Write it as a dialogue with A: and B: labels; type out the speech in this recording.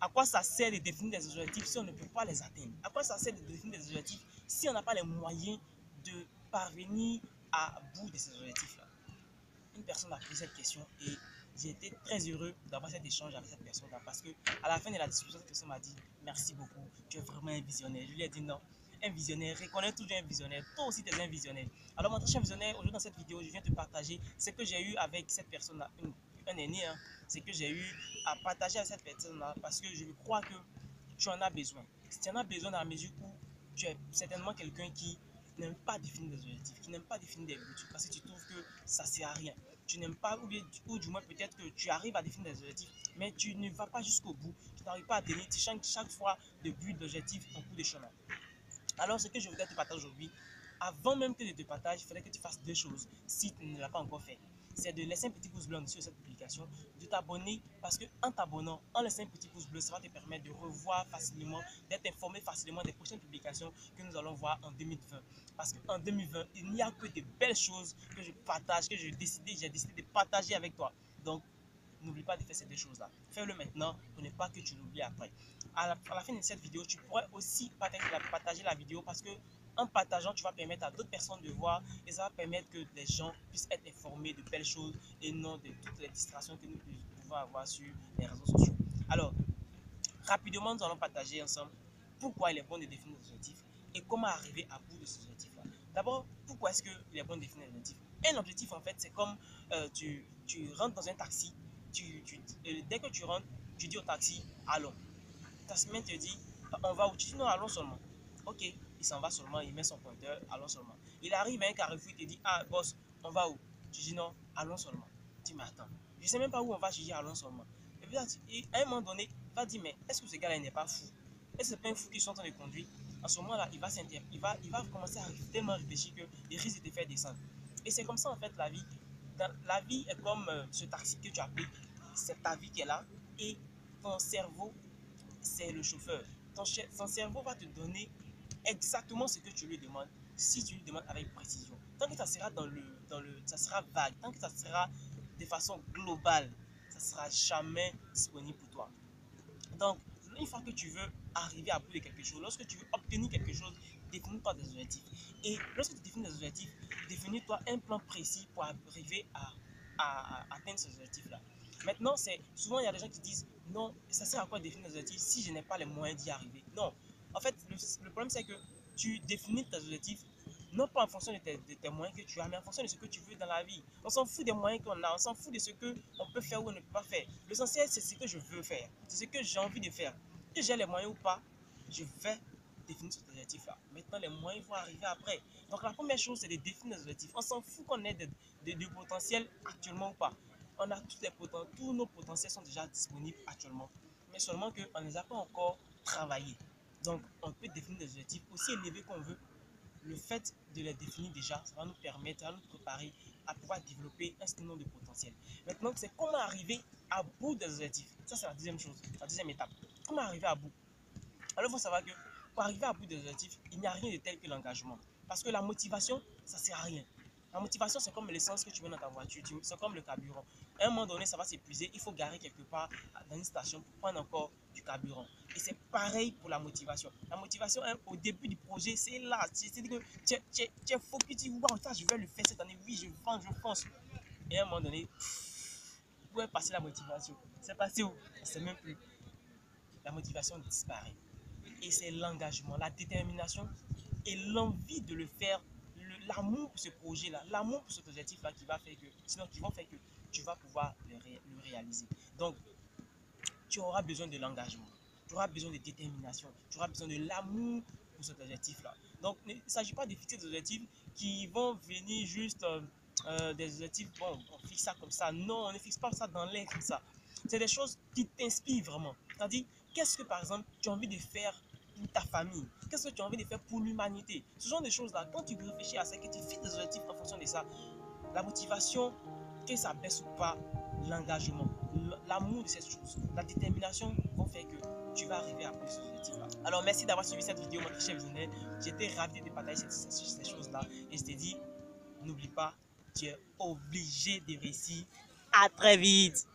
A: À quoi ça sert de définir des objectifs si on ne peut pas les atteindre? À quoi ça sert de définir des objectifs si on n'a pas les moyens de parvenir à bout de ces objectifs-là? Une personne a posé cette question et j'ai été très heureux d'avoir cet échange avec cette personne-là parce que à la fin de la discussion, cette personne m'a dit merci beaucoup, tu es vraiment un visionnaire. Je lui ai dit non, un visionnaire, reconnais toujours un visionnaire. Toi aussi, tu es un visionnaire. Alors, mon très cher visionnaire, aujourd'hui dans cette vidéo, je viens te partager ce que j'ai eu avec cette personne-là, un aîné, hein, ce que j'ai eu à partager avec cette personne-là parce que je crois que tu en as besoin. Si tu en as besoin dans la mesure où tu es certainement quelqu'un qui n'aime pas définir des objectifs, qui n'aime pas définir des buts, parce que tu trouves que ça sert à rien. Tu n'aimes pas, ou, bien, ou du moins peut-être que tu arrives à définir des objectifs, mais tu ne vas pas jusqu'au bout. Tu n'arrives pas à tenir chaque, chaque fois de but, d'objectif en coup de chemin. Alors, ce que je voudrais te partager aujourd'hui, avant même que je te partage, il faudrait que tu fasses deux choses si tu ne l'as pas encore fait c'est de laisser un petit pouce bleu sur cette publication, de t'abonner parce que en t'abonnant, en laissant un petit pouce bleu, ça va te permettre de revoir facilement, d'être informé facilement des prochaines publications que nous allons voir en 2020. Parce qu'en 2020, il n'y a que de belles choses que je partage, que j'ai décidé, j'ai décidé de partager avec toi. Donc, n'oublie pas de faire ces deux choses-là. Fais-le maintenant pour ne pas que tu l'oublies après. À la, à la, fin de cette vidéo, tu pourrais aussi partager la vidéo parce que en partageant, tu vas permettre à d'autres personnes de voir et ça va permettre que les gens puissent être informés de belles choses et non de toutes les distractions que nous pouvons avoir sur les réseaux sociaux. Alors, rapidement, nous allons partager ensemble pourquoi il est bon de définir des objectifs et comment arriver à bout de ces objectifs-là. D'abord, pourquoi est-ce qu'il est bon de définir des objectifs? Un objectif, en fait, c'est comme euh, tu, tu, rentres dans un taxi, tu, tu, euh, dès que tu rentres, tu dis au taxi, allons. Ta semaine te dit, on va où Tu dis non, allons seulement. Ok, il s'en va seulement, il met son pointeur, allons seulement. Il arrive à un carrefour, il te dit, ah boss, on va où? Tu dis non, allons seulement. Tu dis, mais attends, je ne sais même pas où on va, je dis allons seulement. Et puis à un moment donné, il va dire, mais est-ce que ce gars-là n'est pas fou? Est-ce que ce pas un fou qui est en train de conduire À ce moment-là, il va il va, il va commencer à tellement réfléchir qu'il risque de te faire descendre. Et c'est comme ça en fait la vie. la vie est comme euh, ce taxi que tu as pris. C'est ta vie qui est là. Et ton cerveau, c'est le chauffeur. Ton, ton cerveau va te donner exactement ce que tu lui demandes si tu lui demandes avec précision. Tant que ça sera dans le, dans le, ça sera vague, tant que ça sera de façon globale, ça sera jamais disponible pour toi. Donc, une fois que tu veux arriver à bout de quelque chose, lorsque tu veux obtenir quelque chose, définis-toi des objectifs. Et lorsque tu définis des objectifs, définis-toi un plan précis pour arriver à, à, à atteindre ces objectifs-là. Maintenant, c'est souvent il y a des gens qui disent non, ça sert à quoi définir des objectifs si je n'ai pas les moyens d'y arriver? Non, en fait, le, problème, c'est que tu définis tes objectifs non pas en fonction de tes, moyens que tu as, mais en fonction de ce que tu veux dans la vie. On s'en fout des moyens qu'on a, on s'en fout de ce qu'on peut faire ou on ne peut pas faire. L'essentiel, c'est ce que je veux faire, c'est ce que j'ai envie de faire. Que j'ai les moyens ou pas, je vais définir cet objectif-là. Maintenant, les moyens vont arriver après. Donc, la première chose, c'est de définir les objectifs. On s'en fout qu'on ait du potentiel actuellement ou pas. On a tous, les tous nos potentiels sont déjà disponibles actuellement, mais seulement qu'on ne les a pas encore travaillés. Donc, on peut définir des objectifs aussi élevés qu'on veut. Le fait de les définir déjà, ça va nous permettre, à nous préparer à pouvoir développer un certain nombre de potentiel. Maintenant, c'est comment arriver à bout des objectifs. Ça, c'est la deuxième chose, la deuxième étape. Comment arriver à bout? Alors, il faut savoir que pour arriver à bout des objectifs, il n'y a rien de tel que l'engagement. Parce que la motivation, ça ne sert à rien. La motivation, c'est comme l'essence que tu mets dans ta voiture, c'est comme le carburant. À un moment donné, ça va s'épuiser, il faut garer quelque part dans une station pour prendre encore du carburant. Et c'est pareil pour la motivation. La motivation, hein, au début du projet, c'est là. C'est-à-dire que tu es, focus, tu dis, wow, ça, je vais le faire cette année, oui, je fonce, je fonce. Et à un moment donné, où est la motivation C'est passé où? C'est même plus. La motivation disparaît. Et c'est l'engagement, la détermination et l'envie de le faire l'amour pour ce projet-là, l'amour pour cet objectif-là qui va faire que, sinon qui vont faire que tu vas pouvoir le, réaliser. Donc, tu auras besoin de l'engagement, tu auras besoin de détermination, tu auras besoin de l'amour pour cet objectif-là. Donc, il ne s'agit pas de fixer des objectifs qui vont venir juste euh, euh, des objectifs, bon, on fixe ça comme ça. Non, on ne fixe pas ça dans l'air comme ça. C'est des choses qui t'inspirent vraiment. C'est-à-dire, qu'est-ce que par exemple tu as envie de faire pour ta famille? Qu'est-ce que tu as envie de faire pour l'humanité? Ce sont des choses-là. Quand tu réfléchis à ça, que tu fixes des objectifs en fonction de ça, la motivation, que ça baisse ou pas, l'engagement, l'amour de cette chose, la détermination vont faire que tu vas arriver à plus ces objectifs-là. Alors, merci d'avoir suivi cette vidéo, mon cher visionnaire. J'étais ravi de partager ces, ces choses-là. Et je te dis, n'oublie pas, tu es obligé de réussir. À très vite